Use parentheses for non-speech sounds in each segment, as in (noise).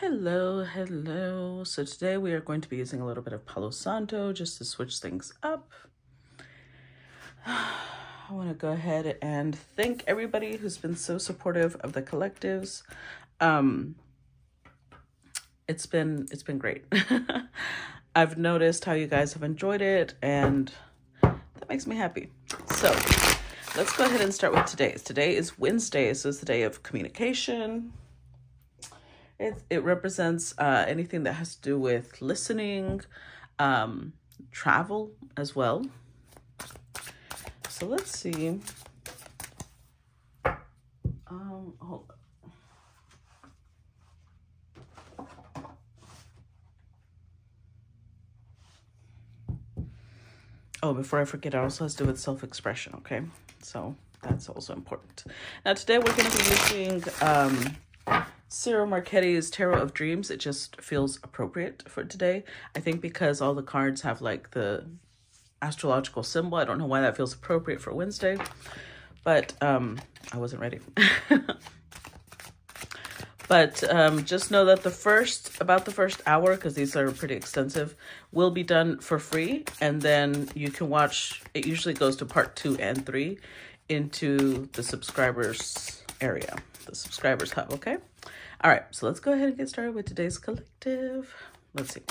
Hello, hello. So today we are going to be using a little bit of Palo Santo just to switch things up. (sighs) I want to go ahead and thank everybody who's been so supportive of the collectives. Um, it's been it's been great. (laughs) I've noticed how you guys have enjoyed it and that makes me happy. So let's go ahead and start with today's. Today is Wednesday, so it's the day of communication, it, it represents uh, anything that has to do with listening, um, travel as well. So let's see. Um, hold Oh, before I forget, it also has to do with self-expression, okay? So that's also important. Now, today we're going to be using um, Ciro Marchetti's Tarot of Dreams. It just feels appropriate for today. I think because all the cards have like the astrological symbol. I don't know why that feels appropriate for Wednesday, but um, I wasn't ready. (laughs) but um, just know that the first, about the first hour, because these are pretty extensive, will be done for free. And then you can watch, it usually goes to part two and three into the subscribers area, the subscribers have, okay? All right, so let's go ahead and get started with today's collective. Let's see,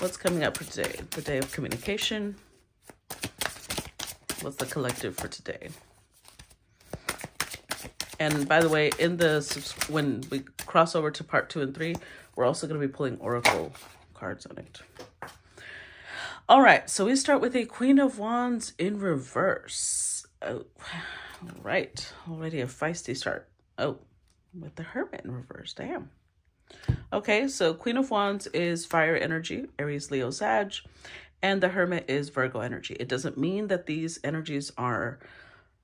what's coming up for today? The day of communication. What's the collective for today? And by the way, in the when we cross over to part two and three, we're also going to be pulling oracle cards on it. All right, so we start with a Queen of Wands in reverse. Oh, (sighs) right, already a feisty start. Oh, with the Hermit in reverse. Damn. Okay, so Queen of Wands is fire energy, Aries, Leo, Sag, and the Hermit is Virgo energy. It doesn't mean that these energies are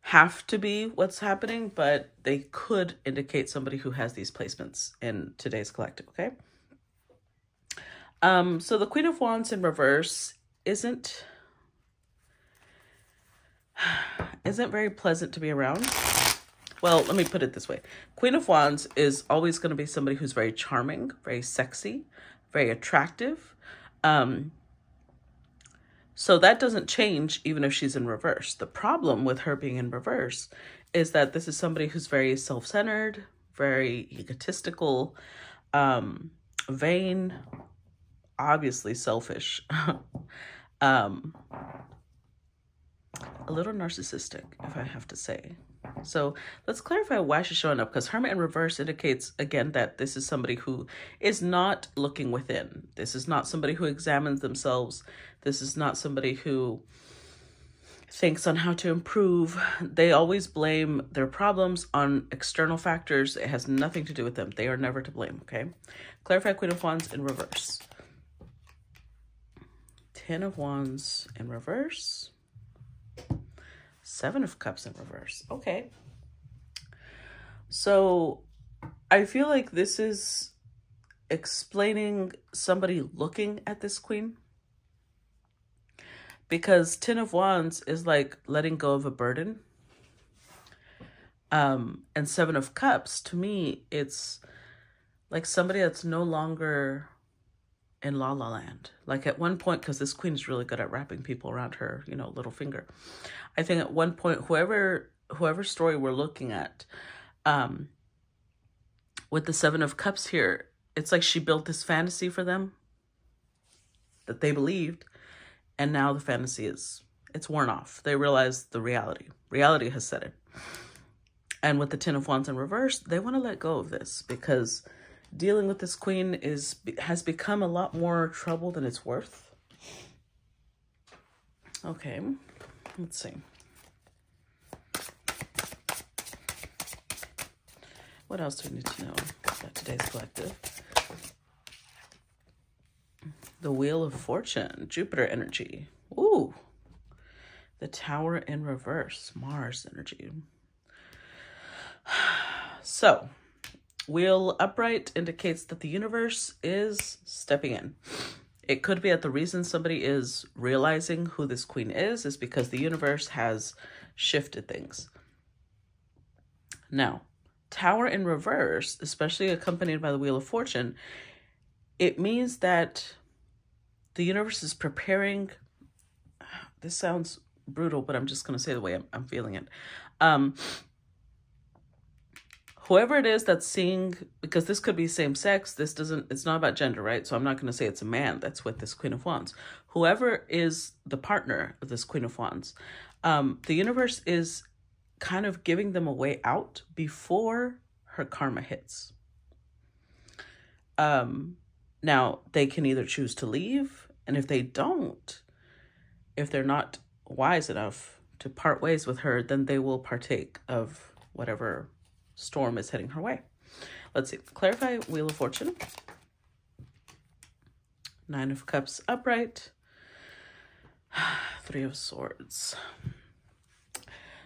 have to be what's happening, but they could indicate somebody who has these placements in today's collective, okay? Um, so the Queen of Wands in reverse isn't (sighs) isn't very pleasant to be around. Well, let me put it this way. Queen of Wands is always going to be somebody who's very charming, very sexy, very attractive. Um, so that doesn't change even if she's in reverse. The problem with her being in reverse is that this is somebody who's very self-centered, very egotistical, um, vain, obviously selfish, (laughs) um, a little narcissistic, if I have to say. So let's clarify why she's showing up because Hermit in reverse indicates again that this is somebody who is not looking within. This is not somebody who examines themselves. This is not somebody who thinks on how to improve. They always blame their problems on external factors. It has nothing to do with them. They are never to blame, okay? Clarify Queen of Wands in reverse. Ten of Wands in reverse. Seven of Cups in reverse. Okay. So I feel like this is explaining somebody looking at this queen. Because Ten of Wands is like letting go of a burden. Um, and Seven of Cups, to me, it's like somebody that's no longer in La La Land. Like at one point, because this queen is really good at wrapping people around her, you know, little finger. I think at one point, whoever whoever story we're looking at, um, with the Seven of Cups here, it's like she built this fantasy for them that they believed, and now the fantasy is it's worn off. They realize the reality. Reality has set in. And with the Ten of Wands in reverse, they want to let go of this because dealing with this queen is has become a lot more trouble than it's worth. Okay, let's see. What else do we need to know about today's collective? The Wheel of Fortune, Jupiter energy. Ooh, the Tower in reverse, Mars energy. (sighs) So, Wheel upright indicates that the universe is stepping in. It could be that the reason somebody is realizing who this queen is is because the universe has shifted things. Now, Tower in reverse, especially accompanied by the Wheel of Fortune, it means that the universe is preparing. This sounds brutal, but I'm just going to say the way I'm, I'm feeling it. Um, whoever it is that's seeing, because this could be same sex, this doesn't, it's not about gender, right? So I'm not going to say it's a man that's with this Queen of Wands. Whoever is the partner of this Queen of Wands, um, the universe is kind of giving them a way out before her karma hits. Um, now, they can either choose to leave, and if they don't, if they're not wise enough to part ways with her, then they will partake of whatever storm is heading her way. Let's see. Clarify Wheel of Fortune. Nine of Cups upright. (sighs) Three of Swords.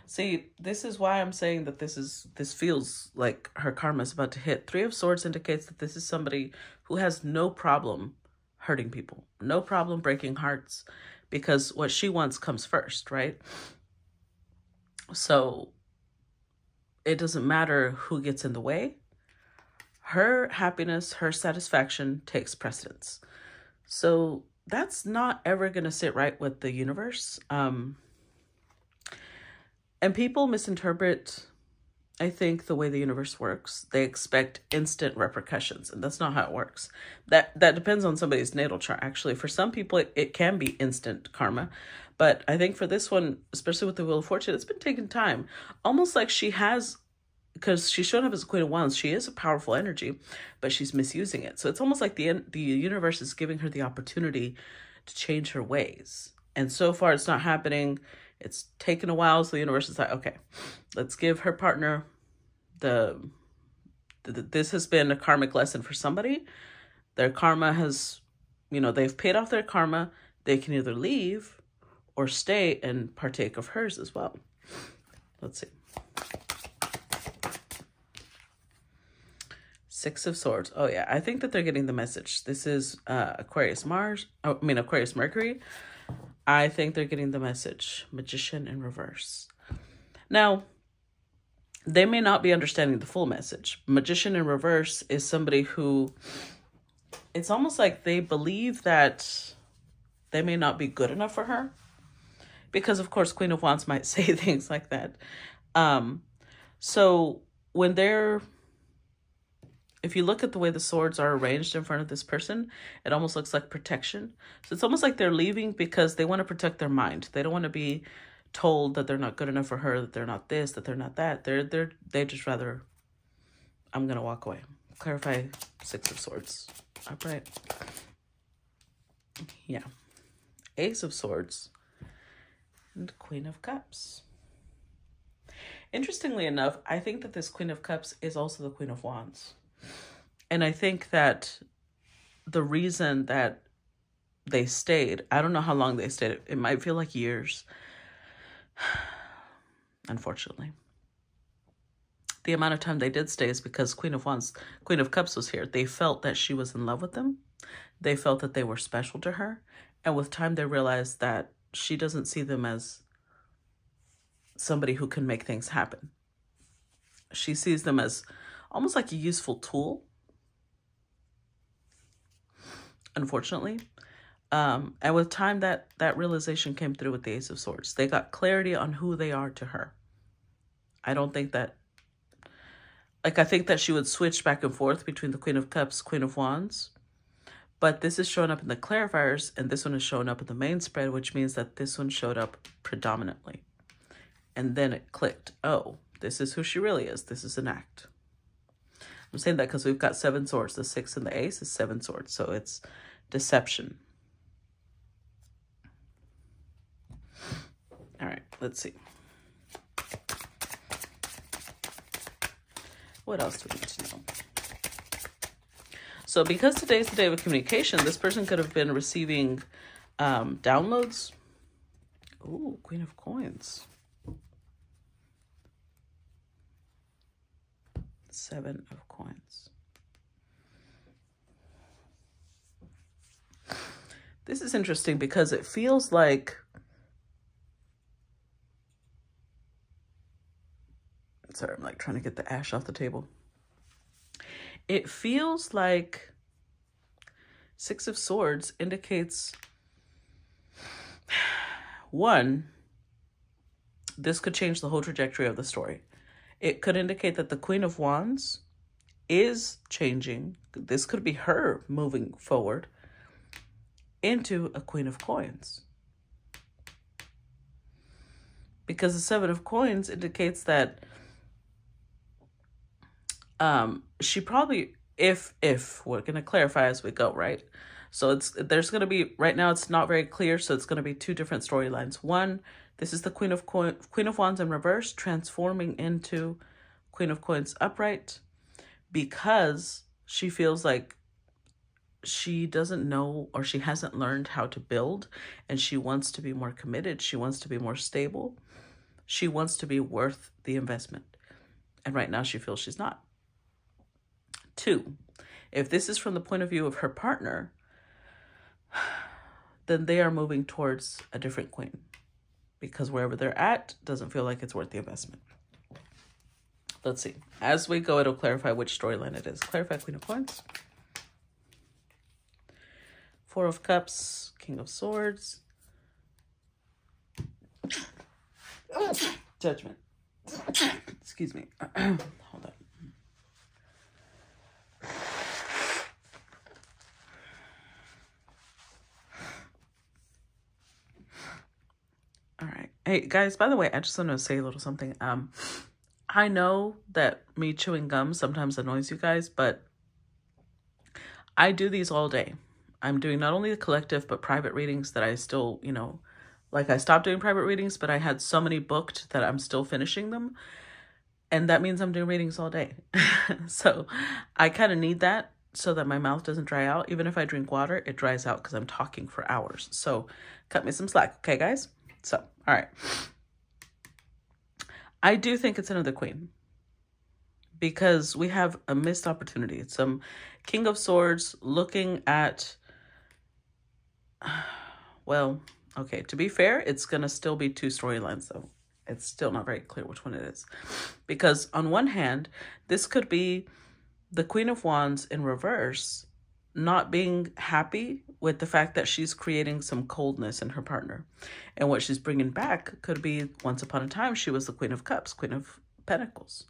See, this is why I'm saying that this is this feels like her karma is about to hit. Three of Swords indicates that this is somebody who has no problem hurting people, no problem breaking hearts, because what she wants comes first, right? So it doesn't matter who gets in the way. Her happiness, her satisfaction takes precedence. So that's not ever going to sit right with the universe. Um, and people misinterpret, I think, the way the universe works. They expect instant repercussions, and that's not how it works. That that depends on somebody's natal chart. Actually, for some people, it, it can be instant karma, but I think for this one, especially with the Wheel of Fortune, it's been taking time. Almost like she has because she's shown up as a queen of wands she is a powerful energy but she's misusing it so it's almost like the the universe is giving her the opportunity to change her ways and so far it's not happening it's taken a while, so the universe is like, okay, let's give her partner the this has been a karmic lesson for somebody. Their karma has, you know, they've paid off their karma. They can either leave or stay and partake of hers as well. Let's see. Six of Swords. Oh, yeah. I think that they're getting the message. This is uh, Aquarius Mars. Oh, I mean, Aquarius Mercury. I think they're getting the message. Magician in reverse. Now, they may not be understanding the full message. Magician in reverse is somebody who it's almost like they believe that they may not be good enough for her. Because of course Queen of Wands might (laughs) say things like that. Um so when they're if you look at the way the swords are arranged in front of this person, it almost looks like protection. So it's almost like they're leaving because they want to protect their mind. They don't want to be told that they're not good enough for her, that they're not this, that they're not that. They're they're they just rather I'm gonna walk away. Clarify six of swords. Upright. Yeah. Ace of swords. And Queen of Cups. Interestingly enough, I think that this Queen of Cups is also the Queen of Wands. And I think that the reason that they stayed, I don't know how long they stayed, it might feel like years, (sighs) unfortunately. The amount of time they did stay is because Queen of Wands, Queen of Cups was here. They felt that she was in love with them. They felt that they were special to her. And with time, they realized that she doesn't see them as somebody who can make things happen. She sees them as almost like a useful tool, unfortunately. Um, and with time, that, that realization came through with the Ace of Swords. They got clarity on who they are to her. I don't think that, like, I think that she would switch back and forth between the Queen of Cups, Queen of Wands. But this is showing up in the clarifiers, and this one is showing up in the main spread, which means that this one showed up predominantly. And then it clicked. Oh, this is who she really is. This is an act. I'm saying that because we've got seven swords. The six and the ace is seven swords. So it's deception. All right, let's see. What else do we need to know? So because today is the day of communication, this person could have been receiving um, downloads. Ooh, Queen of Coins. seven of coins. This is interesting because it feels like sorry, I'm like trying to get the ash off the table. It feels like Six of Swords indicates (sighs) one, this could change the whole trajectory of the story. It could indicate that the Queen of Wands is changing. This could be her moving forward into a Queen of Coins. Because the Seven of Coins indicates that um, she probably if if we're going to clarify as we go right? So it's there's going to be right now it's not very clear so it's going to be two different storylines. One this is the queen of coin queen of wands in reverse transforming into queen of coins upright because she feels like she doesn't know or she hasn't learned how to build and she wants to be more committed she wants to be more stable she wants to be worth the investment. And right now she feels she's not Two, if this is from the point of view of her partner, then they are moving towards a different queen because wherever they're at doesn't feel like it's worth the investment. Let's see. As we go, it'll clarify which storyline it is. Clarify Queen of Coins. Four of Cups, King of Swords. Judgment. Excuse me. (clears throat) Hold on. Hey guys, by the way, I just want to say a little something. Um, I know that me chewing gum sometimes annoys you guys, but I do these all day. I'm doing not only the collective but private readings that I still, you know, like I stopped doing private readings, but I had so many booked that I'm still finishing them. And that means I'm doing readings all day. (laughs) so I kind of need that so that my mouth doesn't dry out. Even if I drink water, it dries out because I'm talking for hours. So cut me some slack, okay, guys? So, all right. I do think it's another queen because we have a missed opportunity. It's some King of Swords looking at, (sighs) well, okay, to be fair, it's going to still be two storylines though. It's still not very clear which one it is. Because on one hand, this could be the Queen of Wands in reverse not being happy with the fact that she's creating some coldness in her partner. And what she's bringing back could be once upon a time, she was the Queen of Cups, Queen of Pentacles.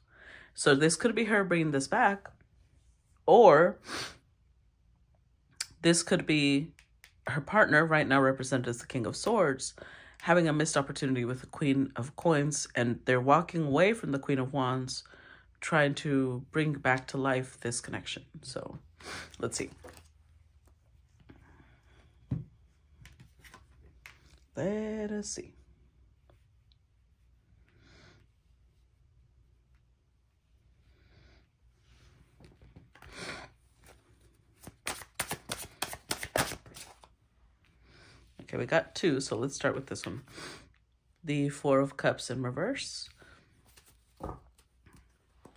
So this could be her bringing this back, or this could be her partner, right now represented as the King of Swords, having a missed opportunity with the Queen of Coins, and they're walking away from the Queen of Wands, trying to bring back to life this connection. So let's see. Let us see. Okay, we got two, so let's start with this one. The Four of Cups in reverse.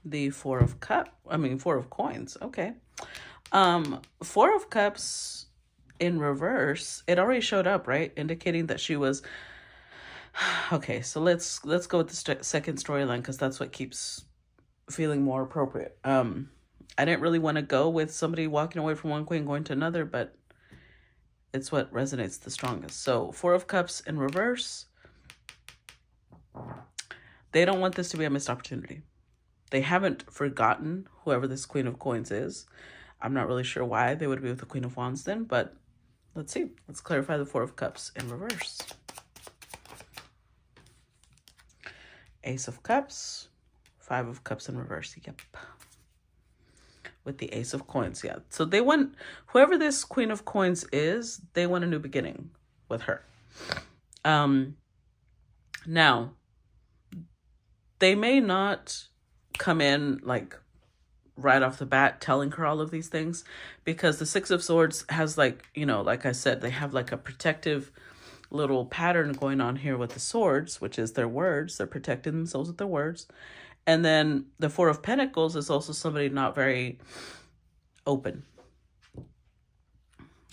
The Four of Cup, I mean, Four of Coins, okay. Um, Four of Cups in reverse, it already showed up, right? Indicating that she was (sighs) okay. So let's let's go with the st second storyline because that's what keeps feeling more appropriate. Um, I didn't really want to go with somebody walking away from one queen going to another, but it's what resonates the strongest. So Four of Cups in reverse. They don't want this to be a missed opportunity. They haven't forgotten whoever this Queen of Coins is. I'm not really sure why they would be with the Queen of Wands then, but Let's see. Let's clarify the Four of Cups in reverse. Ace of Cups, Five of Cups in reverse. Yep. With the Ace of Coins, yeah. So they want, whoever this Queen of Coins is, they want a new beginning with her. Um, now, they may not come in like right off the bat telling her all of these things because the six of swords has like you know like i said they have like a protective little pattern going on here with the swords which is their words. They're protecting themselves with their words. And then the four of pentacles is also somebody not very open.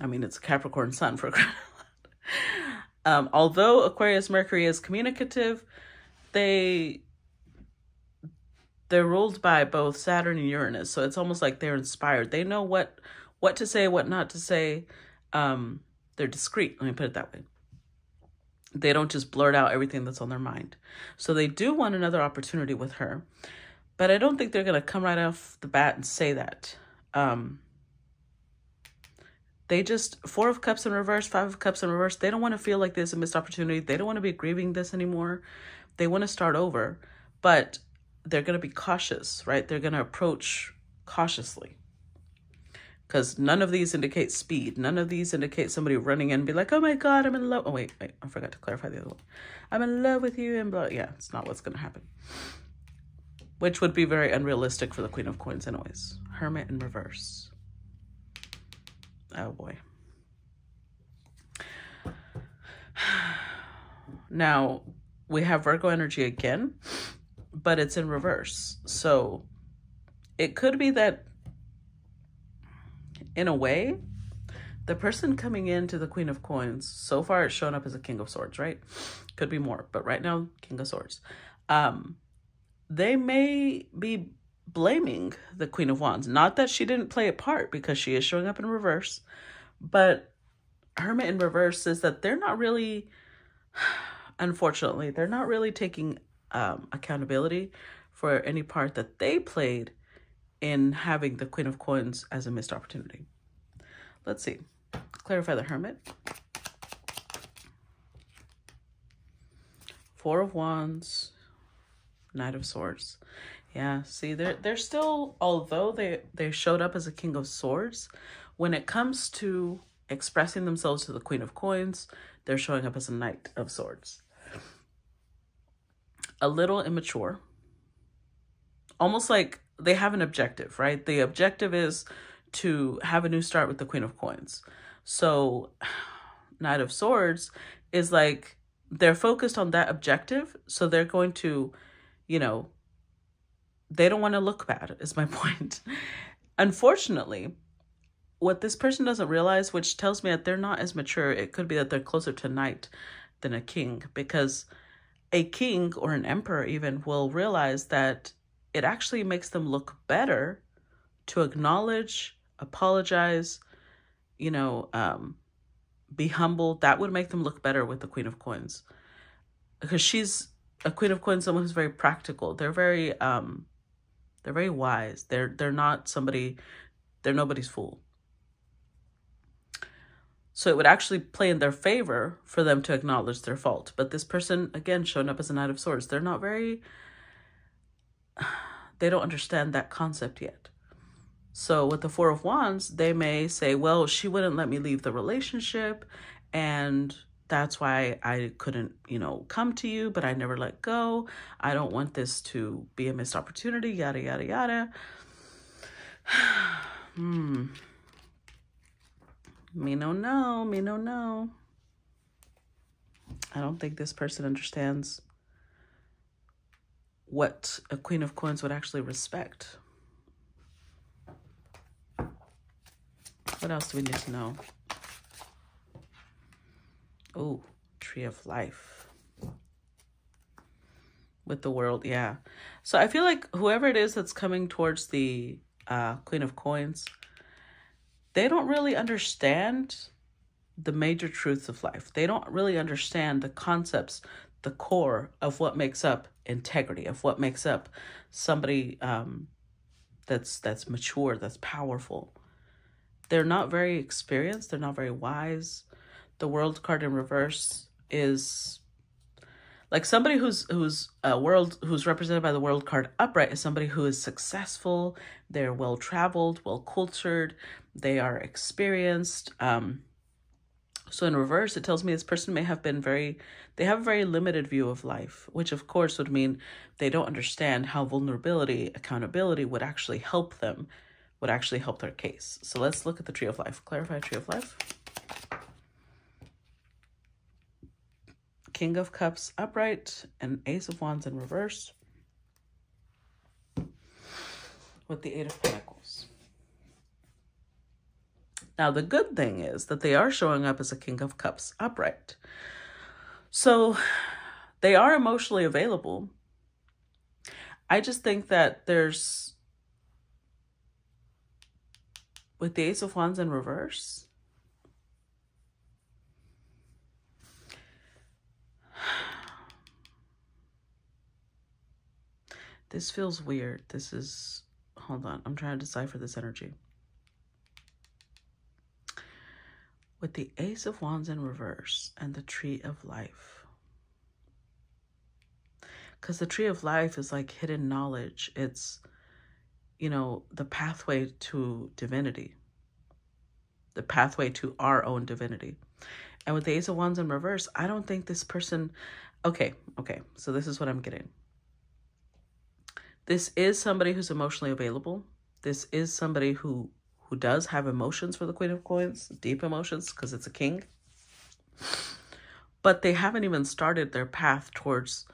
I mean it's capricorn sun for (laughs) um although aquarius mercury is communicative they they're ruled by both Saturn and Uranus. So it's almost like they're inspired. They know what what to say, what not to say. Um, they're discreet, let me put it that way. They don't just blurt out everything that's on their mind. So they do want another opportunity with her. But I don't think they're going to come right off the bat and say that. Um, they just, Four of Cups in reverse, Five of Cups in reverse, they don't want to feel like there's a missed opportunity. They don't want to be grieving this anymore. They want to start over. But they're going to be cautious, right? They're going to approach cautiously because none of these indicate speed. None of these indicate somebody running in and be like, oh my God, I'm in love. Oh, wait, wait, I forgot to clarify the other one. I'm in love with you and blah. Yeah, it's not what's going to happen. Which would be very unrealistic for the Queen of Coins anyways. Hermit in reverse. Oh boy. (sighs) Now, we have Virgo energy again, but it's in reverse. So it could be that in a way, the person coming into the Queen of Coins, so far it's shown up as a King of Swords, right? Could be more, but right now, King of Swords. Um, they may be blaming the Queen of Wands. Not that she didn't play a part because she is showing up in reverse, but Hermit in reverse is that they're not really, (sighs) unfortunately, they're not really taking um, accountability for any part that they played in having the Queen of Coins as a missed opportunity. Let's see. Clarify the Hermit. Four of Wands, Knight of Swords. Yeah, see, they're, they're still, although they, they showed up as a King of Swords, when it comes to expressing themselves to the Queen of Coins, they're showing up as a Knight of Swords. A little immature. Almost like they have an objective, right? The objective is to have a new start with the Queen of Coins. So, (sighs) Knight of Swords is like they're focused on that objective. So they're going to, you know, they don't want to look bad, is my (laughs) point. Unfortunately, what this person doesn't realize, which tells me that they're not as mature, it could be that they're closer to knight than a king, because a king or an emperor even will realize that it actually makes them look better to acknowledge, apologize, you know, um, be humble. That would make them look better with the Queen of Coins. Because she's a Queen of Coins, someone who's very practical. They're very um they're very wise. They're they're not somebody they're nobody's fool. So it would actually play in their favor for them to acknowledge their fault. But this person, again, showing up as a Knight of Swords, they're not very (sighs) they don't understand that concept yet. So with the Four of Wands, they may say, well, she wouldn't let me leave the relationship and that's why I couldn't, you know, come to you, but I never let go. I don't want this to be a missed opportunity, yada, yada, yada. (sighs) hmm. Me no no, me no no. I don't think this person understands what a Queen of Coins would actually respect. What else do we need to know? Oh, Tree of Life. With the world, yeah. So I feel like whoever it is that's coming towards the uh, Queen of Coins, they don't really understand the major truths of life. They don't really understand the concepts, the core of what makes up integrity, of what makes up somebody um, that's that's mature, that's powerful. They're not very experienced. They're not very wise. The world card in reverse is like somebody who's who's a world who's represented by the world card upright is somebody who is successful they're well traveled well cultured they are experienced um so in reverse, it tells me this person may have been very, they have a very limited view of life, which of course would mean they don't understand how vulnerability, accountability would actually help them, would actually help their case. So let's look at the Tree of Life. Clarify Tree of Life. King of Cups upright and Ace of Wands in reverse with the Eight of Pentacles. Now, the good thing is that they are showing up as a King of Cups upright. So they are emotionally available. I just think that there's with the Ace of Wands in reverse. This feels weird. This is, hold on, I'm trying to decipher this energy. With the Ace of Wands in reverse and the Tree of Life. Because the Tree of Life is like hidden knowledge. It's, you know, the pathway to divinity, the pathway to our own divinity. And with the Ace of Wands in reverse, I don't think this person. Okay, okay. So this is what I'm getting. This is somebody who's emotionally available. This is somebody who who does have emotions for the Queen of Coins, deep emotions, because it's a king. But they haven't even started their path towards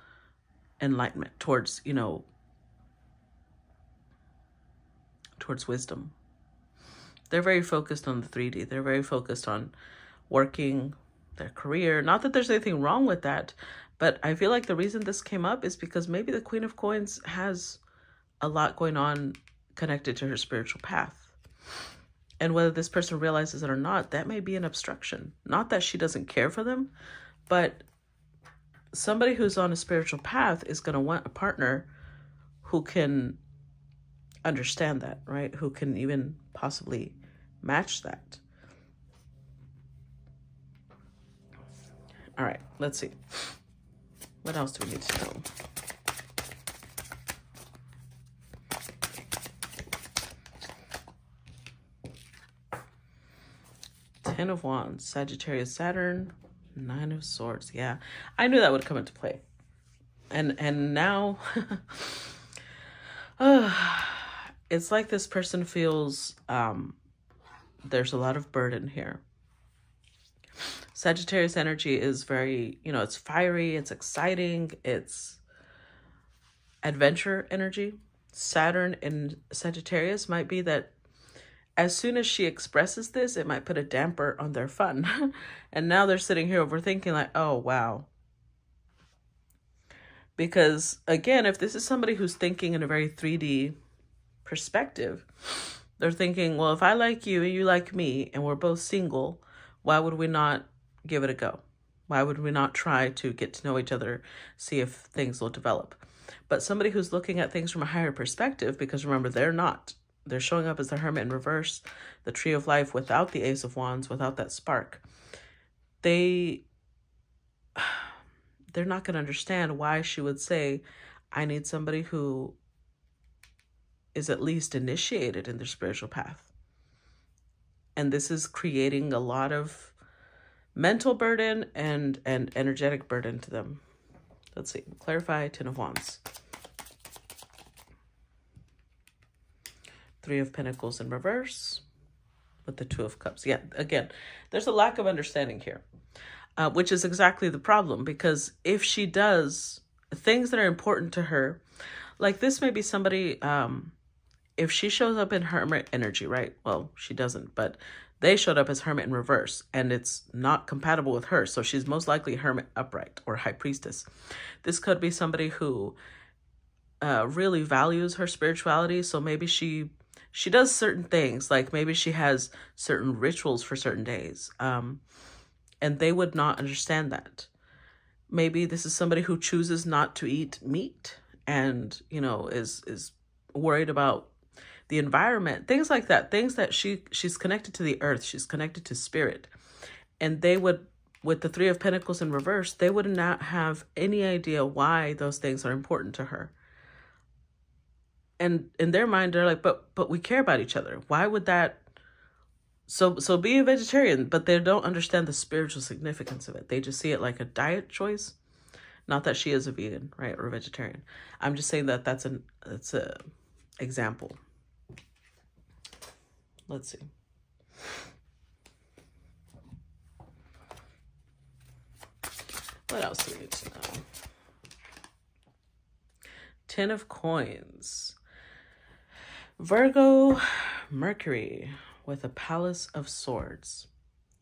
enlightenment, towards, you know, towards wisdom. They're very focused on the 3D. They're very focused on working their career. Not that there's anything wrong with that, but I feel like the reason this came up is because maybe the Queen of Coins has a lot going on connected to her spiritual path. And whether this person realizes it or not, that may be an obstruction. Not that she doesn't care for them, but somebody who's on a spiritual path is going to want a partner who can understand that, right? Who can even possibly match that. All right, let's see. What else do we need to know? Ten of Wands, Sagittarius, Saturn, Nine of Swords. Yeah, I knew that would come into play. And and now, uh, (laughs) (sighs) it's like this person feels um, there's a lot of burden here. Sagittarius energy is very, you know, it's fiery, it's exciting, it's adventure energy. Saturn in Sagittarius might be that as soon as she expresses this, it might put a damper on their fun. (laughs) and now they're sitting here overthinking, like, oh, wow. Because again, if this is somebody who's thinking in a very 3D perspective, they're thinking, well, if I like you and you like me and we're both single, why would we not give it a go? Why would we not try to get to know each other, see if things will develop? But somebody who's looking at things from a higher perspective, because remember, they're not they're showing up as the hermit in reverse, the tree of life without the ace of wands, without that spark. They (sighs) they're not going to understand why she would say I need somebody who is at least initiated in their spiritual path. And this is creating a lot of mental burden and and energetic burden to them. Let's see. Clarify Ten of Wands. Three of Pentacles in reverse with the Two of Cups. Yeah, again, there's a lack of understanding here, uh, which is exactly the problem because if she does things that are important to her, like this may be somebody, um, if she shows up in hermit energy, right? Well, she doesn't, but they showed up as hermit in reverse and it's not compatible with her. So she's most likely hermit upright or high priestess. This could be somebody who uh, really values her spirituality. So maybe she she does certain things like maybe she has certain rituals for certain days um and they would not understand that. Maybe this is somebody who chooses not to eat meat and you know is is worried about the environment things like that things that she she's connected to the earth she's connected to spirit. And they would with the three of pentacles in reverse they would not have any idea why those things are important to her and in their mind they're like but but we care about each other. Why would that so so be a vegetarian but they don't understand the spiritual significance of it. They just see it like a diet choice. Not that she is a vegan right or vegetarian. I'm just saying that that's an that's a example. Let's see. What else do we need to know? Ten of coins Virgo Mercury with a Palace of Swords.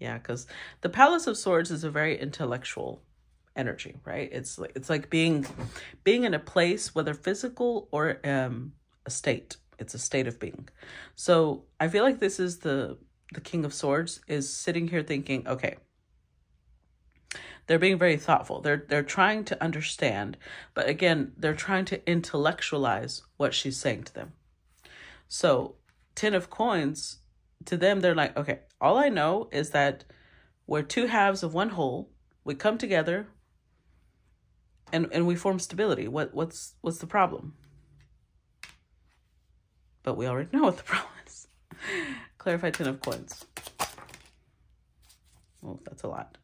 Yeah, because the Palace of Swords is a very intellectual energy, right? It's like it's like being being in a place, whether physical or um a state, it's a state of being. So I feel like this is the the King of Swords is sitting here thinking, okay, they're being very thoughtful. They're they're trying to understand, but again, they're trying to intellectualize what she's saying to them. So, Ten of Coins, to them, they're like, okay, all I know is that we're two halves of one whole. We come together and and we form stability. What what's what's the problem? But we already (laughs) know what the problem is. Clarify Ten of Coins. Oh, that's a lot.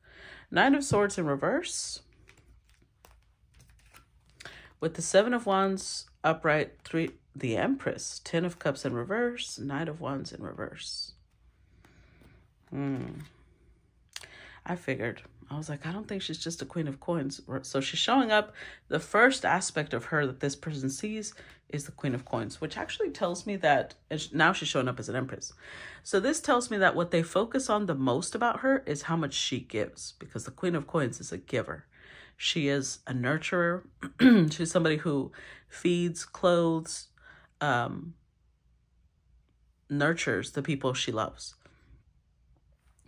Nine of Swords in reverse. With the Seven of Wands upright, three the Empress, Ten of Cups in reverse, Nine of Wands in reverse. Hmm. I figured. I was like, I don't think she's just a queen of coins. So she's showing up. The first aspect of her that this person sees is the queen of coins, which actually tells me that now she's showing up as an empress. So this tells me that what they focus on the most about her is how much she gives because the queen of coins is a giver. She is a nurturer. (clears throat) she's somebody who feeds, clothes, um, nurtures the people she loves.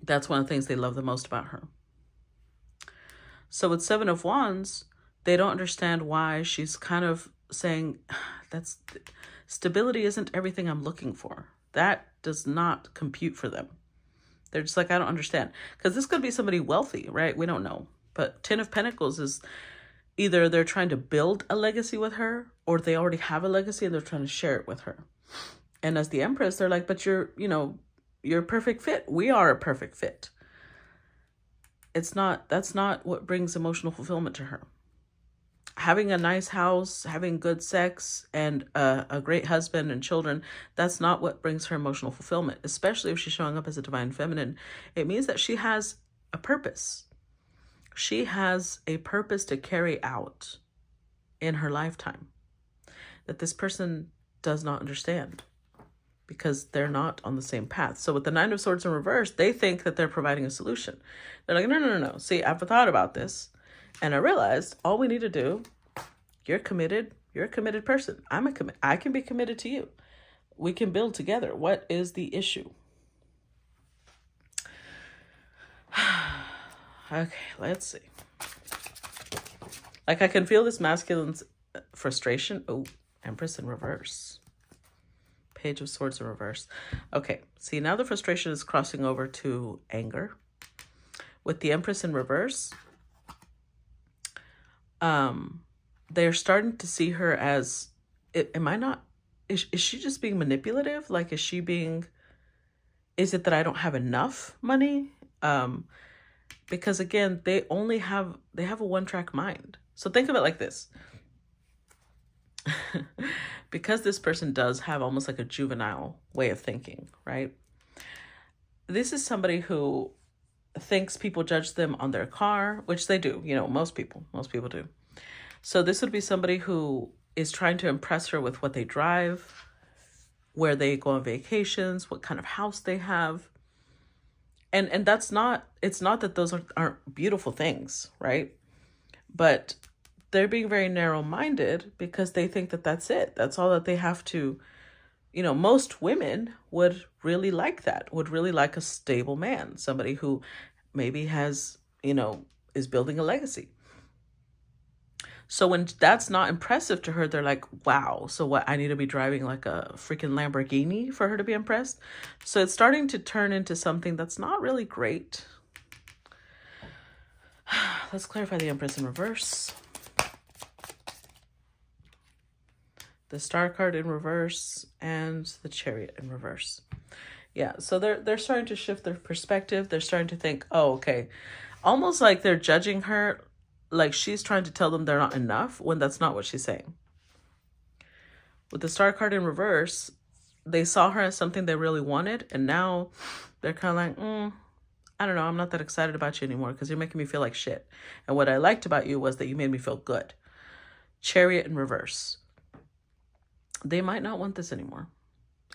That's one of the things they love the most about her. So with Seven of Wands, they don't understand why she's kind of saying (sighs) that's stability isn't everything I'm looking for. That does not compute for them. They're just like, I don't understand. Because this could be somebody wealthy, right? We don't know. But Ten of Pentacles is either they're trying to build a legacy with her or they already have a legacy and they're trying to share it with her. And as the Empress, they're like, but you're, you know, you're a perfect fit. We are a perfect fit. It's not, that's not what brings emotional fulfillment to her. Having a nice house, having good sex, and a, a great husband and children, that's not what brings her emotional fulfillment, especially if she's showing up as a divine feminine. It means that she has a purpose. She has a purpose to carry out in her lifetime that this person does not understand because they're not on the same path. So with the Nine of Swords in reverse, they think that they're providing a solution. They're like, no, no, no, no. See, I've thought about this and I realized all we need to do, you're committed, you're a committed person. I'm a commit. I can be committed to you. We can build together. What is the issue? Okay, let's see. Like I can feel this masculine frustration. Oh, Empress in reverse. Page of Swords in reverse. Okay, see now the frustration is crossing over to anger. With the Empress in reverse, um, they're starting to see her as, am I not, is, is she just being manipulative? Like, is she being, is it that I don't have enough money? Um, because again, they only have, they have a one track mind. So think of it like this. (laughs) because this person does have almost like a juvenile way of thinking, right? This is somebody who thinks people judge them on their car, which they do, you know, most people, most people do. So this would be somebody who is trying to impress her with what they drive, where they go on vacations, what kind of house they have. And and that's not it's not that those aren't, aren't beautiful things, right? But they're being very narrow minded because they think that that's it. That's all that they have to, you know, most women would really like that, would really like a stable man, somebody who maybe has, you know, is building a legacy. So when that's not impressive to her, they're like, wow, so what? I need to be driving like a freaking Lamborghini for her to be impressed. So it's starting to turn into something that's not really great. (sighs) Let's clarify the Empress in reverse. the star card in reverse and the chariot in reverse yeah so they're they're starting to shift their perspective they're starting to think oh okay almost like they're judging her like she's trying to tell them they're not enough when that's not what she's saying with the star card in reverse they saw her as something they really wanted and now they're kind of like mm, i don't know i'm not that excited about you anymore because you're making me feel like shit and what i liked about you was that you made me feel good chariot in reverse they might not want this anymore.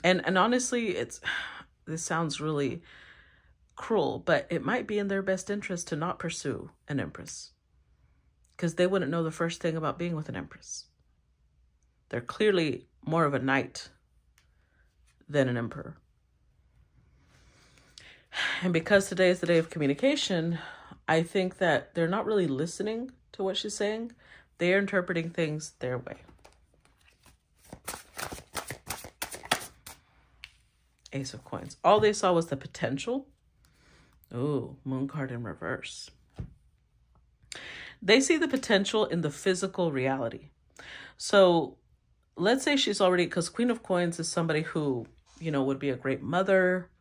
And and honestly, it's (sighs) this sounds really cruel, but it might be in their best interest to not pursue an empress. Because they wouldn't know the first thing about being with an empress. They're clearly more of a knight than an emperor. And because today is the day of communication, I think that they're not really listening to what she's saying. They're interpreting things their way. Ace of Coins. All they saw was the potential. Ooh, Moon card in reverse. They see the potential in the physical reality. So let's say she's already, because Queen of Coins is somebody who, you know, would be a great mother,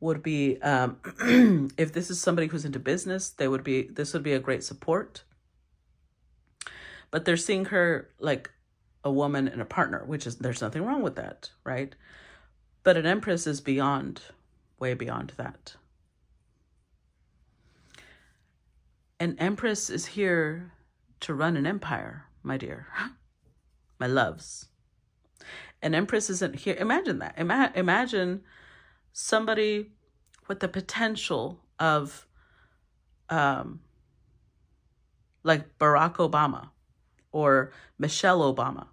would be, um, (clears throat) if this is somebody who's into business, they would be, this would be a great support. But they're seeing her like a woman and a partner, which is, there's nothing wrong with that, right? But an empress is beyond, way beyond that. An empress is here to run an empire, my dear, (laughs) my loves. An empress isn't here. Imagine that. Ima- imagine somebody with the potential of, um, like Barack Obama or Michelle Obama,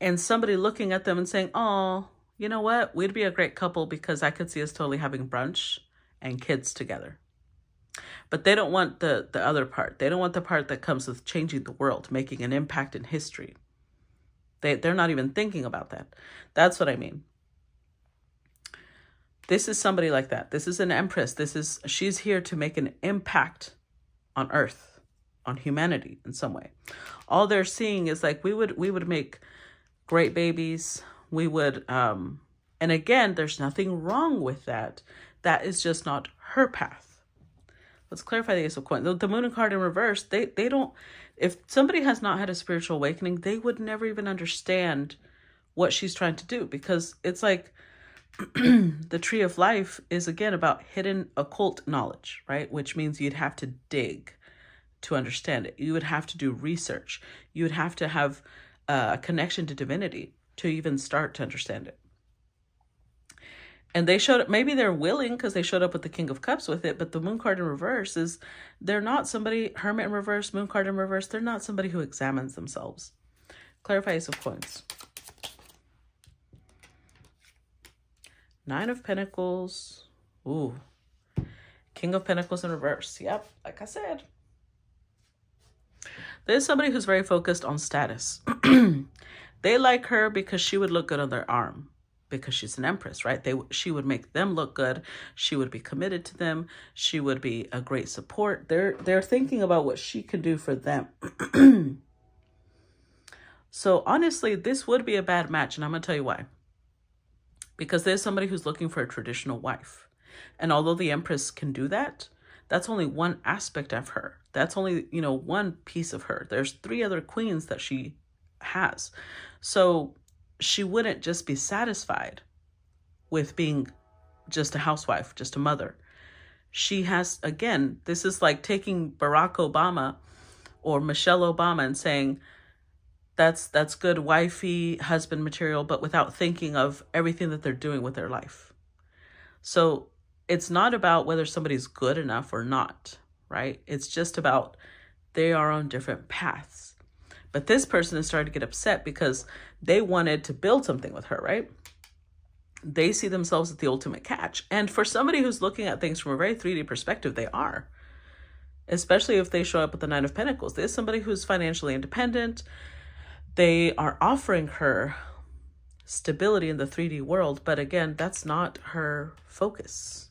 and somebody looking at them and saying, "Oh, you know what? We'd be a great couple because I could see us totally having brunch and kids together." But they don't want the the other part. They don't want the part that comes with changing the world, making an impact in history. They they're not even thinking about that. That's what I mean. This is somebody like that. This is an empress. This is she's here to make an impact on earth, on humanity in some way. All they're seeing is like we would we would make great babies. We would um and again, there's nothing wrong with that. That is just not her path. Let's clarify the Ace of Coins. The, the Moon and card in reverse, they they don't. If somebody has not had a spiritual awakening, they would never even understand what she's trying to do because it's like (clears throat) the tree of life is again about hidden occult knowledge, right? Which means you'd have to dig to understand it. You would have to do research. You would have to have uh, a connection to divinity to even start to understand it and they showed up maybe they're willing because they showed up with the king of cups with it but the moon card in reverse is they're not somebody hermit in reverse moon card in reverse they're not somebody who examines themselves. Clarify ace of coins nine of pentacles. Ooh. King of pentacles in reverse. Yep like i said. There's somebody who's very focused on status. (clears throat) They like her because she would look good on their arm because she's an empress, right? They she would make them look good. She would be committed to them. She would be a great support. They're they're thinking about what she can do for them. (clears throat) so honestly, this would be a bad match, and I'm gonna tell you why. Because there's somebody who's looking for a traditional wife. And although the empress can do that, that's only one aspect of her. That's only, you know, one piece of her. There's three other queens that she has. So she wouldn't just be satisfied with being just a housewife, just a mother. She has, again, this is like taking Barack Obama or Michelle Obama and saying, that's that's good wifey husband material but without thinking of everything that they're doing with their life. So it's not about whether somebody's good enough or not right? It's just about they are on different paths but this person is starting to get upset because they wanted to build something with her, right? They see themselves as the ultimate catch. And for somebody who's looking at things from a very 3D perspective, they are. Especially if they show up with the Nine of Pentacles. There's somebody who's financially independent. They are offering her stability in the 3D world, but again, that's not her focus.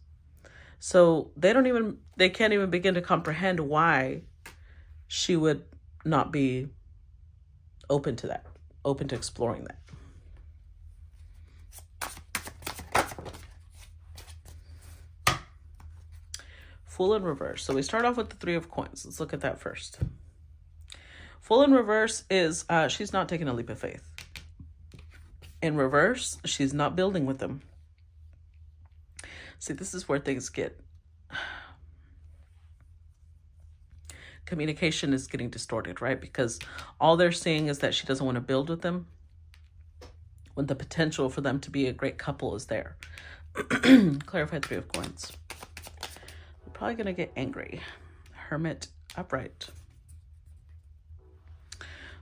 So they don't even, they can't even begin to comprehend why she would not be open to that, open to exploring that. Fool in reverse. So we start off with the three of coins. Let's look at that first. Fool in reverse is uh, she's not taking a leap of faith. In reverse, she's not building with them. See, this is where things get communication is getting distorted, right? Because all they're seeing is that she doesn't want to build with them when the potential for them to be a great couple is there. (clears throat) Clarify three of coins. We're probably going to get angry. Hermit upright.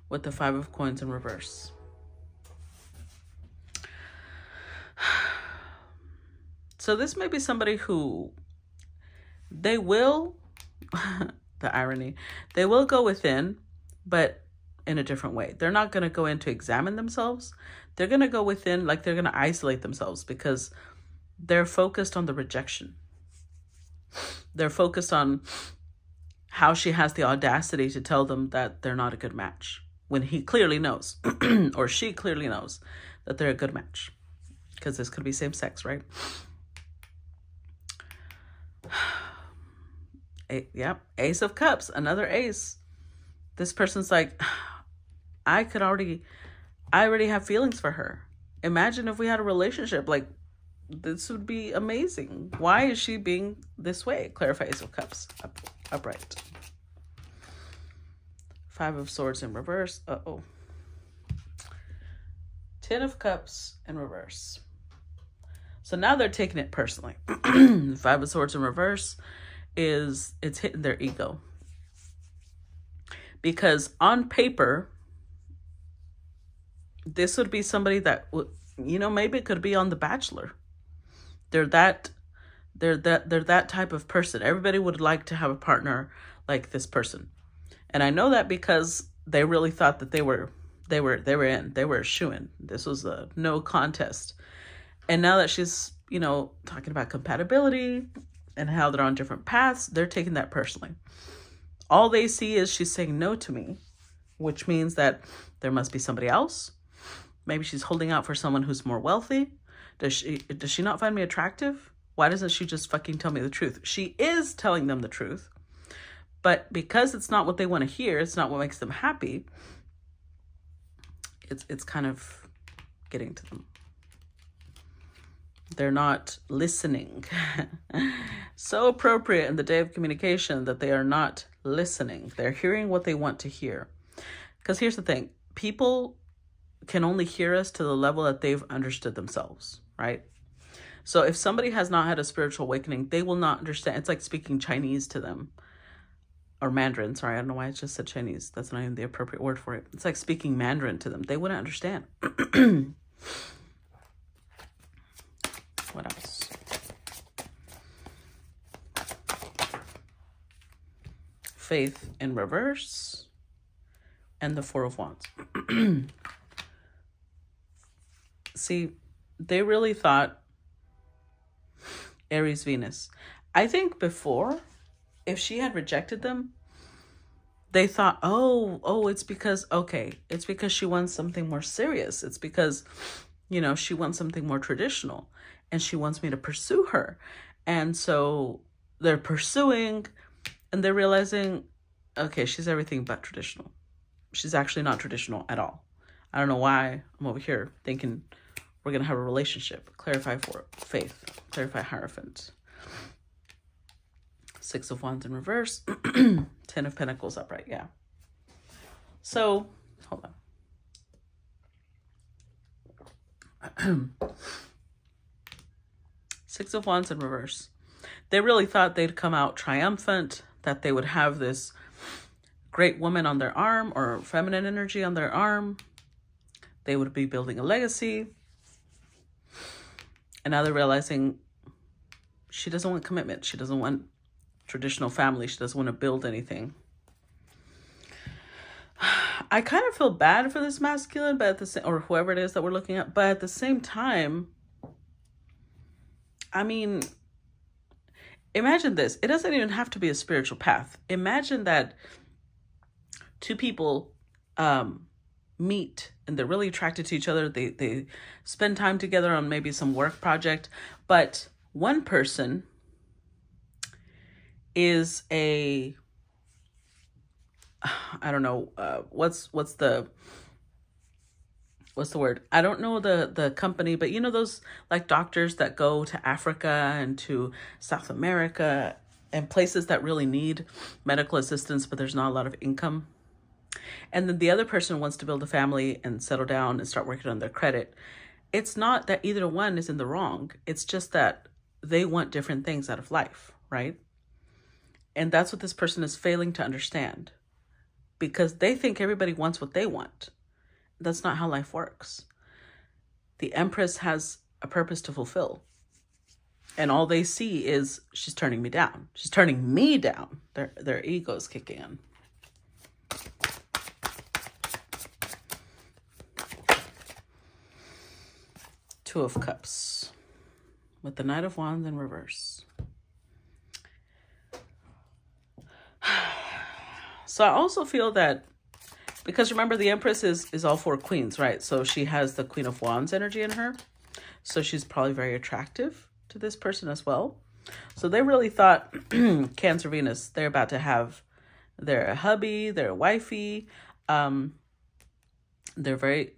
With the five of coins in reverse. (sighs) So this may be somebody who they will, (laughs) the irony, they will go within, but in a different way. They're not going to go in to examine themselves. They're going to go within, like they're going to isolate themselves because they're focused on the rejection. They're focused on how she has the audacity to tell them that they're not a good match when he clearly knows, (clears throat) or she clearly knows, that they're a good match. Because this could be same sex, right? Yep, Ace of Cups, another ace. This person's like, (sighs) I could already, I already have feelings for her. Imagine if we had a relationship. Like, this would be amazing. Why is she being this way? Clarify Ace of Cups, up, upright. Five of Swords in reverse. Uh oh. Ten of Cups in reverse. So now they're taking it personally. (clears throat) Five of Swords in reverse is it's hitting their ego. Because on paper, this would be somebody that would, you know, maybe it could be on The Bachelor. They're that, they're that, they're that type of person. Everybody would like to have a partner like this person, and I know that because they really thought that they were, they were, they were in, they were shooing. This was a no contest, and now that she's, you know, talking about compatibility and how they're on different paths, they're taking that personally. All they see is she's saying no to me, which means that there must be somebody else. Maybe she's holding out for someone who's more wealthy. Does she does she not find me attractive? Why doesn't she just fucking tell me the truth? She is telling them the truth. But because it's not what they want to hear, it's not what makes them happy. It's it's kind of getting to them. They're not listening. (laughs) so appropriate in the day of communication that they are not listening. They're hearing what they want to hear. Because here's the thing people can only hear us to the level that they've understood themselves, right? So if somebody has not had a spiritual awakening, they will not understand. It's like speaking Chinese to them or Mandarin. Sorry, I don't know why I just said Chinese. That's not even the appropriate word for it. It's like speaking Mandarin to them. They wouldn't understand. (clears throat) what else? Faith in reverse and the Four of Wands. (clears throat) See, they really thought Aries Venus. I think before, if she had rejected them, they thought, oh, oh, it's because, okay, it's because she wants something more serious. It's because, you know, she wants something more traditional and she wants me to pursue her. And so they're pursuing and they're realizing, okay, she's everything but traditional. She's actually not traditional at all. I don't know why I'm over here thinking we're going to have a relationship. Clarify for faith. Clarify Hierophant. Six of Wands in reverse. (clears throat) Ten of Pentacles upright. Yeah. So, hold on. (clears throat) Six of Wands in reverse. They really thought they'd come out triumphant, that they would have this great woman on their arm or feminine energy on their arm. They would be building a legacy. And now they're realizing she doesn't want commitment. She doesn't want traditional family. She doesn't want to build anything. (sighs) I kind of feel bad for this masculine, but at the same, or whoever it is that we're looking at, but at the same time, I mean, imagine this. It doesn't even have to be a spiritual path. Imagine that two people um meet and they're really attracted to each other. They they spend time together on maybe some work project, but one person is a (sighs) I don't know uh, what's what's the what's the word? I don't know the the company, but you know those like doctors that go to Africa and to South America and places that really need medical assistance, but there's not a lot of income and then the other person wants to build a family and settle down and start working on their credit. It's not that either one is in the wrong. It's just that they want different things out of life, right? And that's what this person is failing to understand because they think everybody wants what they want. That's not how life works. The Empress has a purpose to fulfill. and all they see is she's turning me down. She's turning me down. Their their egos kick in. Two of Cups with the Knight of Wands in reverse. (sighs) So I also feel that because remember the Empress is is all four queens, right? So she has the Queen of Wands energy in her. So she's probably very attractive to this person as well. So they really thought (clears throat) Cancer Venus, they're about to have their hubby, their wifey. Um, they're very,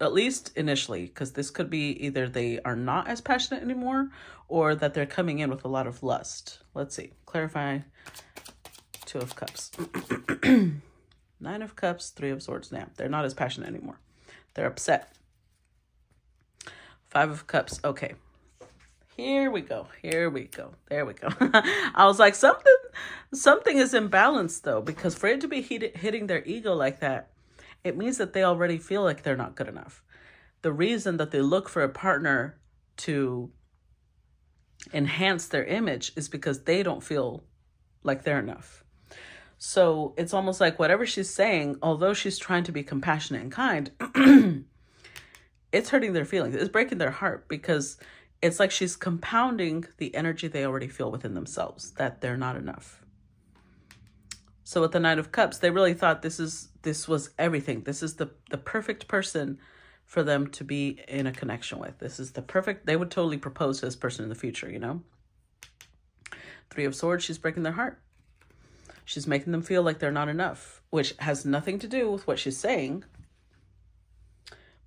at least initially, because this could be either they are not as passionate anymore or that they're coming in with a lot of lust. Let's see. Clarify. Two of Cups. (clears throat) Nine of Cups, Three of Swords. Now, they're not as passionate anymore. They're upset. Five of Cups. Okay. Here we go. Here we go. There we go. (laughs) I was like, something, something is imbalanced though, because for it to be heated, hitting their ego like that, it means that they already feel like they're not good enough. The reason that they look for a partner to enhance their image is because they don't feel like they're enough. So it's almost like whatever she's saying, although she's trying to be compassionate and kind, (clears throat) it's hurting their feelings. It's breaking their heart because it's like she's compounding the energy they already feel within themselves that they're not enough. So with the Knight of Cups, they really thought this is this was everything. This is the the perfect person for them to be in a connection with. This is the perfect they would totally propose to this person in the future, you know? Three of Swords, she's breaking their heart. She's making them feel like they're not enough, which has nothing to do with what she's saying.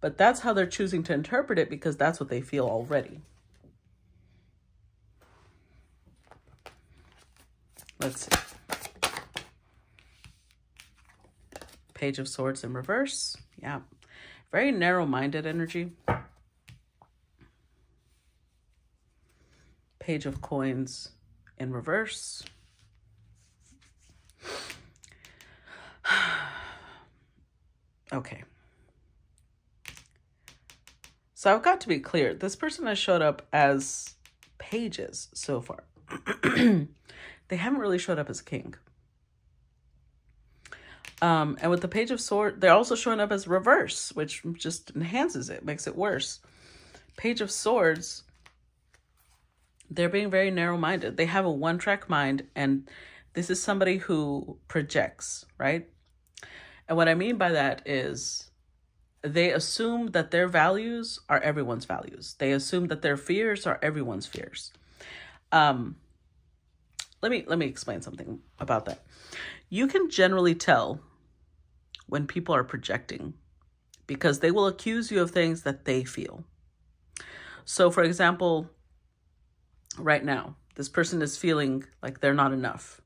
But that's how they're choosing to interpret it because that's what they feel already. Let's see. Page of Swords in reverse. Yeah. Very narrow-minded energy. Page of Coins in reverse. (sighs) okay. So I've got to be clear. This person has showed up as pages so far. (clears throat) they haven't really showed up as king. Um, and with the Page of Swords, they're also showing up as reverse, which just enhances it, makes it worse. Page of Swords, they're being very narrow-minded. They have a one-track mind, and this is somebody who projects, right? And what I mean by that is they assume that their values are everyone's values. They assume that their fears are everyone's fears. Um, let me let me explain something about that. You can generally tell when people are projecting because they will accuse you of things that they feel. So for example, right now, this person is feeling like they're not enough.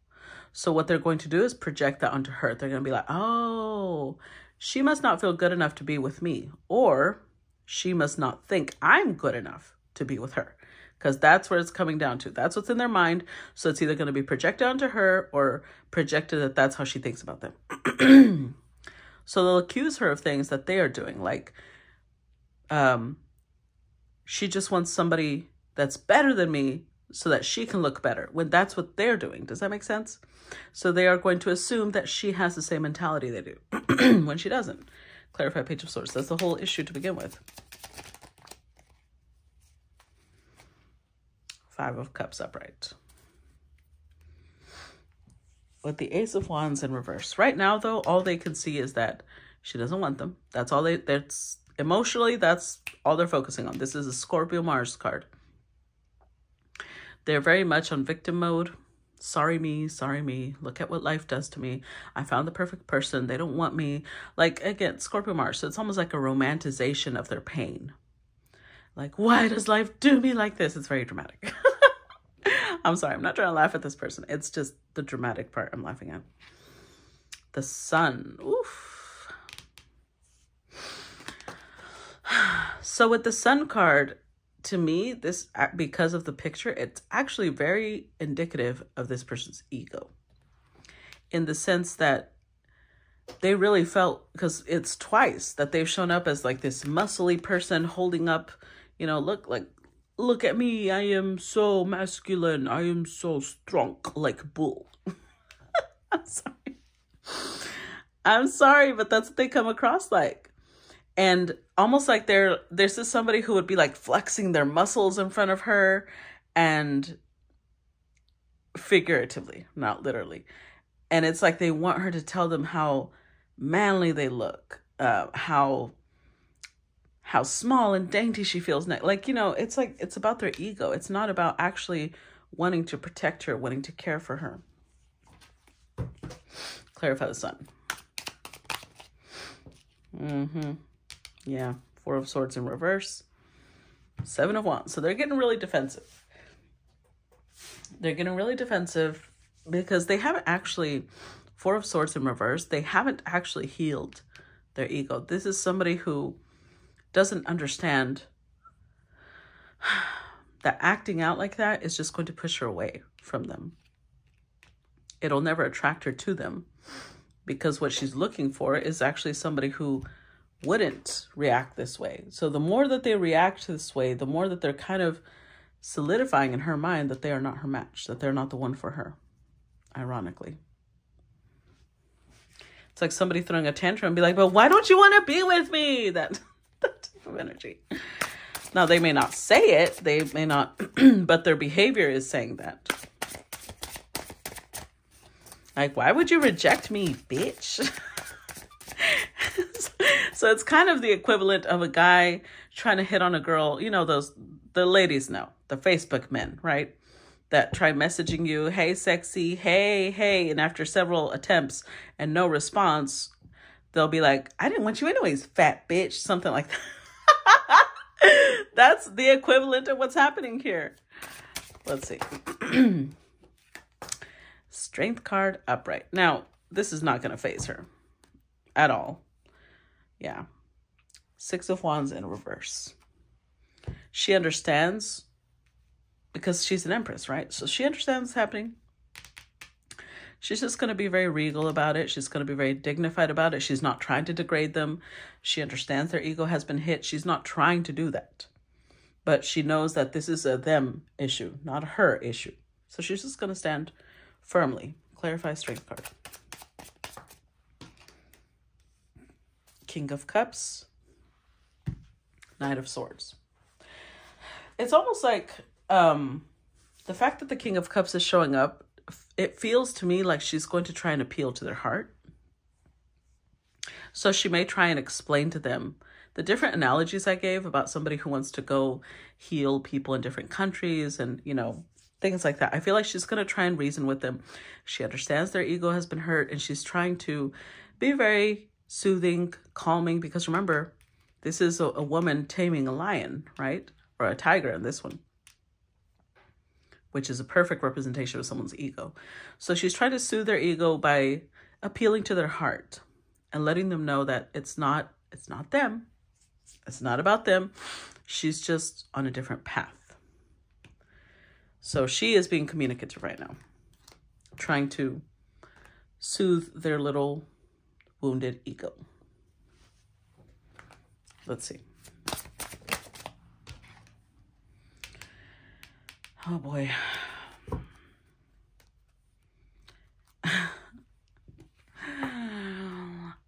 So what they're going to do is project that onto her. They're going to be like, "Oh, she must not feel good enough to be with me." Or she must not think I'm good enough to be with her because that's where it's coming down to. That's what's in their mind. So it's either going to be projected onto her or projected that that's how she thinks about them. (clears throat) so they'll accuse her of things that they are doing, like um, she just wants somebody that's better than me so that she can look better when that's what they're doing. Does that make sense? So they are going to assume that she has the same mentality they do (clears throat) when she doesn't. Clarify page of swords. That's the whole issue to begin with. Five of Cups upright. With the Ace of Wands in reverse. Right now, though, all they can see is that she doesn't want them. That's all they, that's, emotionally, that's all they're focusing on. This is a Scorpio Mars card. They're very much on victim mode. Sorry me, sorry me. Look at what life does to me. I found the perfect person. They don't want me. Like, again, Scorpio Mars. So it's almost like a romanticization of their pain. Like, why does life do me like this? It's very dramatic. (laughs) I'm sorry, I'm not trying to laugh at this person. It's just the dramatic part I'm laughing at. The sun. Oof. (sighs) So with the sun card, to me, this because of the picture, it's actually very indicative of this person's ego. In the sense that they really felt because it's twice that they've shown up as like this muscly person holding up, you know, look like look at me. I am so masculine. I am so strong like bull. (laughs) I'm sorry. I'm sorry, but that's what they come across like. And almost like they're there's just somebody who would be like flexing their muscles in front of her and figuratively, not literally. And it's like they want her to tell them how manly they look, uh, how how small and dainty she feels. Like you know, it's like it's about their ego. It's not about actually wanting to protect her, wanting to care for her. Clarify the sun. Mm-hmm. Yeah. Four of Swords in reverse. Seven of Wands. So they're getting really defensive. They're getting really defensive because they haven't actually, Four of Swords in reverse, they haven't actually healed their ego. This is somebody who doesn't understand (sighs) that acting out like that is just going to push her away from them. It'll never attract her to them because what she's looking for is actually somebody who wouldn't react this way. So the more that they react this way, the more that they're kind of solidifying in her mind that they are not her match, that they're not the one for her, ironically. It's like somebody throwing a tantrum and be like, but why don't you want to be with me? (laughs) That, that type of energy. Now, they may not say it, they may not, (clears throat) but their behavior is saying that. Like, why would you reject me, bitch? (laughs) so it's kind of the equivalent of a guy trying to hit on a girl. You know, those, the ladies know, the Facebook men, right? That try messaging you, hey, sexy, hey, hey. And after several attempts and no response, they'll be like, I didn't want you anyways, fat bitch, something like that. (laughs) That's the equivalent of what's happening here. Let's see. (clears throat) Strength card upright. Now, this is not going to faze her at all. Yeah. Six of Wands in reverse. She understands because she's an empress, right? So she understands what's happening. She's just going to be very regal about it. She's going to be very dignified about it. She's not trying to degrade them. She understands their ego has been hit. She's not trying to do that. But she knows that this is a them issue, not a her issue. So she's just going to stand firmly. Clarify strength card. King of Cups. Knight of Swords. It's almost like um, the fact that the King of Cups is showing up, it feels to me like she's going to try and appeal to their heart. So she may try and explain to them the different analogies I gave about somebody who wants to go heal people in different countries and, you know, things like that. I feel like she's going to try and reason with them. She understands their ego has been hurt and she's trying to be very soothing, calming, because remember, this is a, a woman taming a lion, right? Or a tiger in this one, which is a perfect representation of someone's ego. So she's trying to soothe their ego by appealing to their heart and letting them know that it's not it's not them. It's not about them. She's just on a different path. So she is being communicative right now, trying to soothe their little wounded ego. Let's see. Oh boy. (sighs)